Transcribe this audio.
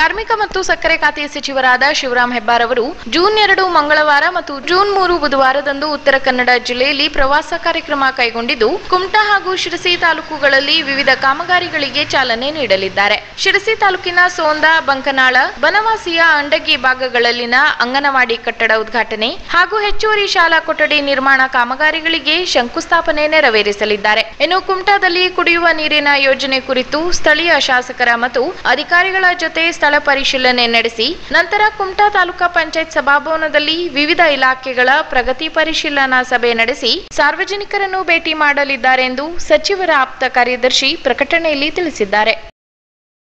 ಕಾರ್ಮಿಕ ಮತ್ತು ಸಕ್ಕರೆ ಖಾತೆ ಸಚಿವರಾದ ಶಿವರಾಮ್ ಹೆಬ್ಬಾರ್ ಅವರು ಜೂನ್ ಎರಡು, ಮಂಗಳವಾರ ಮತ್ತು ಜೂನ್ ಮೂರು ಬುಧವಾರದಂದು ಉತ್ತರ ಕನ್ನಡ ಜಿಲ್ಲೆಯಲ್ಲಿ ಪ್ರವಾಸ ಕಾರ್ಯಕ್ರಮ ಕೈಗೊಂಡಿದ್ದು, ಕುಮಟಾ ಹಾಗೂ ಶಿರಸಿ ತಾಲೂಕುಗಳಲ್ಲಿ ವಿವಿಧ ಕಾಮಗಾರಿಗಳಿಗೆ ಚಾಲನೆ ನೀಡಲಿದ್ದಾರೆ. ಶಿರಸಿ ತಾಲೂಕಿನ ಸೋಂದ, ಬಂಕನಾಳ, ಬನವಾಸಿಯ ಅಂಡಗಿ ಭಾಗಗಳಲ್ಲಿನ ಅಂಗನವಾಡಿ ಕಟ್ಟಡ ಉದ್ಘಾಟನೆ ಹಾಗೂ ಹೆಚ್ಚುವರಿ ಶಾಲಾ ಕೊಠಡಿ ನಿರ್ಮಾಣ ಕಾಮಗಾರಿಗಳಿಗೆ ಶಂಕುಸ್ಥಾಪನೆ ನೆರವೇರಿಸಲಿದ್ದಾರೆ. ಇನ್ನು ಕುಮಟಾದಲ್ಲಿ ಕುಡಿಯುವ ನೀರಿನ ಯೋಜನೆ ಕುರಿತು ಸ್ಥಳೀಯ ಶಾಸಕರ ಮತ್ತು ಅಧಿಕಾರಿಗಳ ಜೊತೆ ಸ್ಥಳ ಪರಿಶೀಲನೆ ನಡೆಸಿ ನಂತರ ಕುಮಟಾ ತಾಲೂಕಾ ಪಂಚಾಯತ್ ಸಭಾಭವನದಲ್ಲಿ ವಿವಿಧ ಇಲಾಖೆಗಳ ಪ್ರಗತಿ ಪರಿಶೀಲನಾ ಸಭೆ ನಡೆಸಿ ಸಾರ್ವಜನಿಕರನ್ನು ಭೇಟಿ ಮಾಡಲಿದ್ದಾರೆ ಎಂದು ಸಚಿವರ ಆಪ್ತ ಕಾರ್ಯದರ್ಶಿ ಪ್ರಕಟಣೆಯಲ್ಲಿ ತಿಳಿಸಿದ್ದಾರೆ.